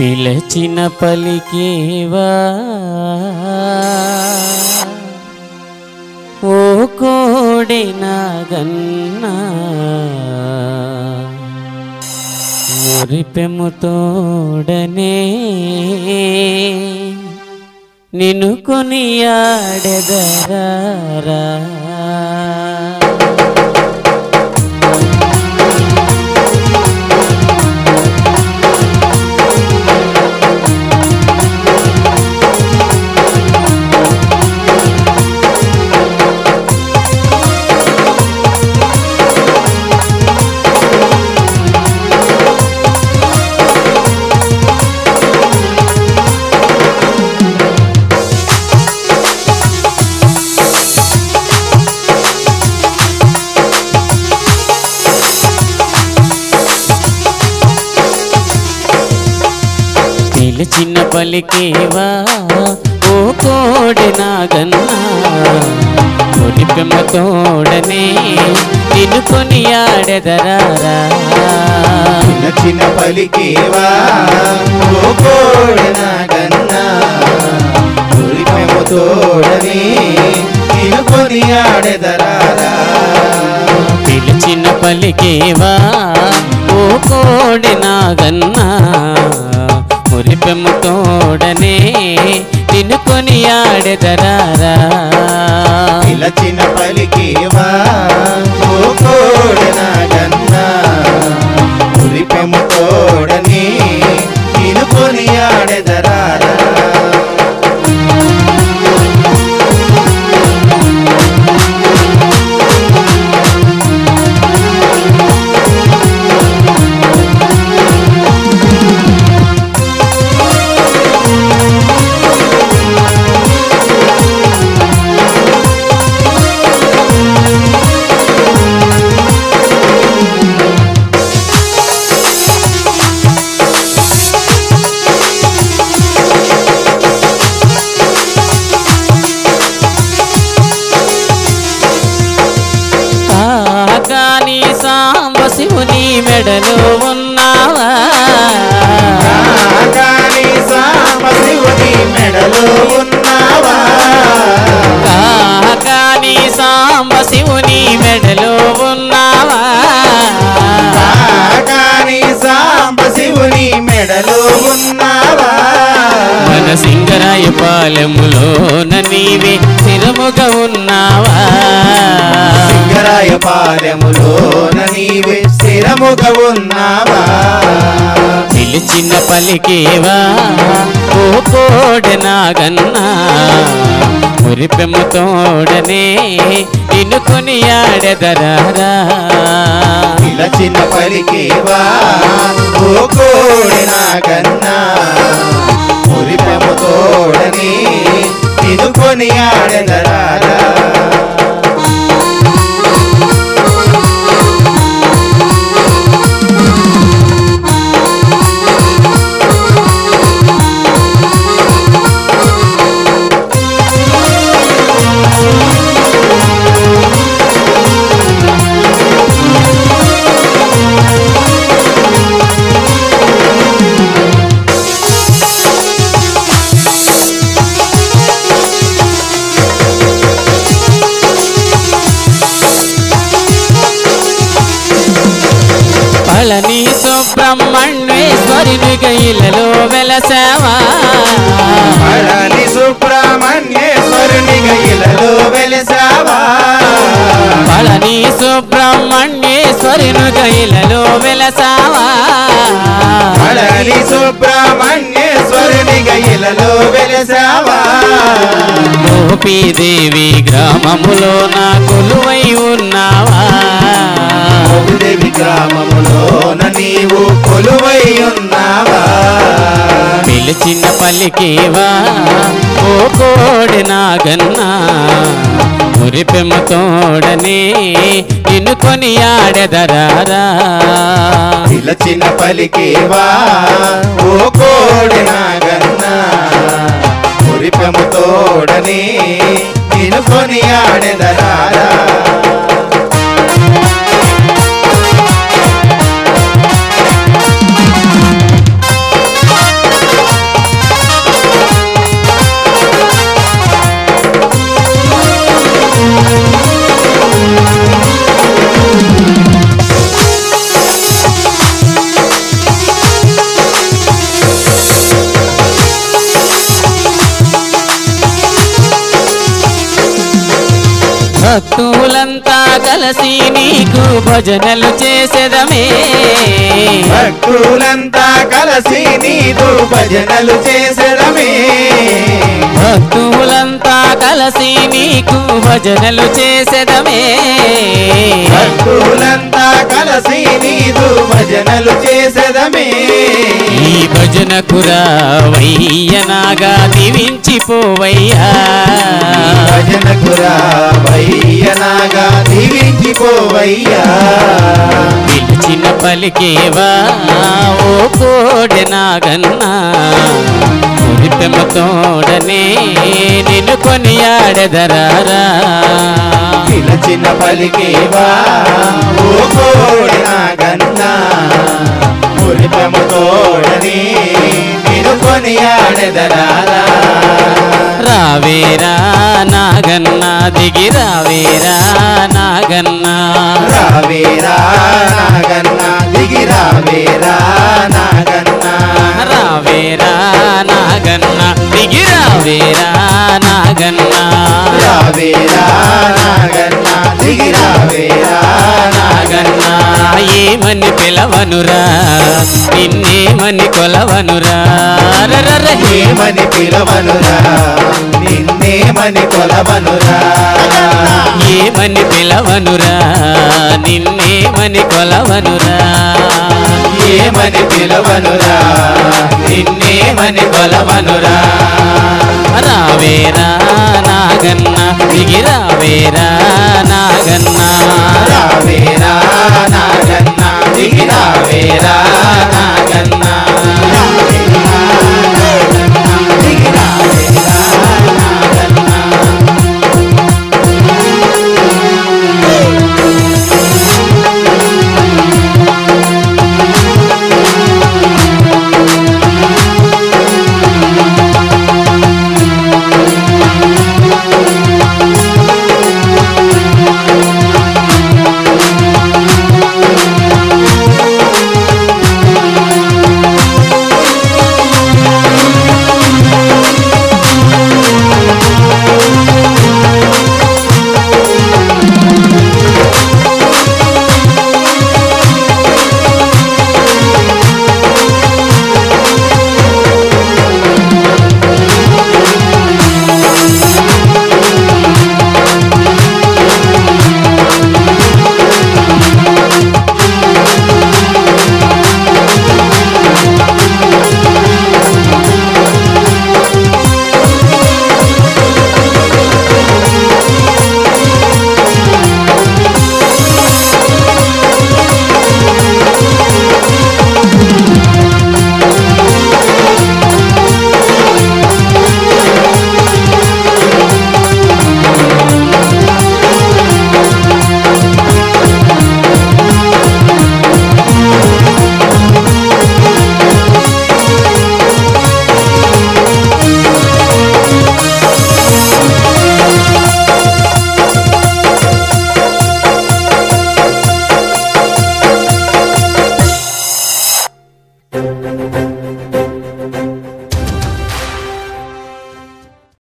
పిలచిన పలికేవా? ఓ కోడి నాగన్నా మురిపెముతోడనే నిన్ను కొనియాడెదరారా? పిలిచిన పలికేవా? ఓ కోడి నాగన్నా కొడిపెమ్మ తోడనే నిన్ను కొనియాడెదరారా? చిన్న పలికేవా? ఓ కోడి నాగన్నా తోడని నేను కొని ఆడెదరారా పిలిచిన పలికేవా? ఓ కోడి నాగన్నా మురిపెమ్మ తోడనే నిన్ను కొనియాడెదరారా పిలచిన పలికేవా ఓ కోడి నాగన్నా ఉరిపెము తోడని నేను కొని శివుని మెడలో ఉన్నావా మెడలో ఉన్నావా? కాకాని సాంబ శివుని మెడలో ఉన్నావా? కాకాని సాంబశివుని మెడలో ఉన్నావా? మన సింగరాయ పాలెములోన నీవే స్థిరముగా ఉన్నావా? పాలెములోన నీవే స్థిరముగా ఉన్నావా? నిలిచిన పలికేవా? ఓ కోడె నాగన్నా మురిపెమ్మ తోడనే నిన్ను కొనియాడెదరారా? పిలచిన పలికేవా? ఓ కోడి నాగన్నా మురిపెము తోడని తినుకొని ఆడెదరారా సుబ్రహ్మణ్యేశ్వరుని గైలలో వెలసావా? పళని సుబ్రహ్మణ్యేశ్వరుని గైలలో వెలసావా? పళని సుబ్రహ్మణ్యేశ్వరుని గైలలో వెలసావా? పళని సుబ్రహ్మణ్యేశ్వరుని గైలలో వెలసావా? గోపీదేవి గ్రామములో నా కొలువై ఉన్నావా? గ్రామములోన నీవు కొలువై ఉన్నావా? పిలిచిన పలికేవా? ఓ కోడి నాగన్నా మురిపెమ్మ తోడనే నిన్ను కొనియాడెదరారా? పిలచిన పలికేవా? ఓ భక్తులంతా కలిసి నీకు భజనలు చేసేదమే. భక్తులంతా కలిసి నీదు భజనలు చేసడమే భక్తులంతా కలిసి నీకు భజనలు చేసేదమే. భక్తులంతా కలిసి నీదు భజనలు చేసడమే ఈ భజనకురా వయ్యనాగా దీవించిపోవయ్యా. భజనకురా దీవించిపోవయ్యా. పిలిచిన పలికేవా? ఓ కోడె నాగన్నా. మురిపెమతోడనే నిన్ను కొనియాడెదరారా. పిలచిన పలికేవా? ఓ కోడి నాగన్నా. మురిపముతోడని నేను కొనియాడెదరారా. రావేరా నాగన్నా దిగి రావేరా నాగన్నా. రావేరా నాగన్నా దిగి రావేరా నాగన్నా. రావేరా నాగన్నా దిగి రావేరా నాగన్నా. రావేరా నాగన్నా దిగి రావేరా నాగన్నా. ఏమని పిలవనురా నిన్నేమని కొలవనురా. ఏమని పిలవనురా. నిన్నేమని కొలవనురా? ఏమని పిలవనురా? నిన్నేమని కొలవనురా? ఏమని పిలవనురా? నిన్నేమని కొలవనురా? రావేరా నాగన్న దిగి రావేరా నాగన్న. రావేరా నాగన్న దిగి రావేరా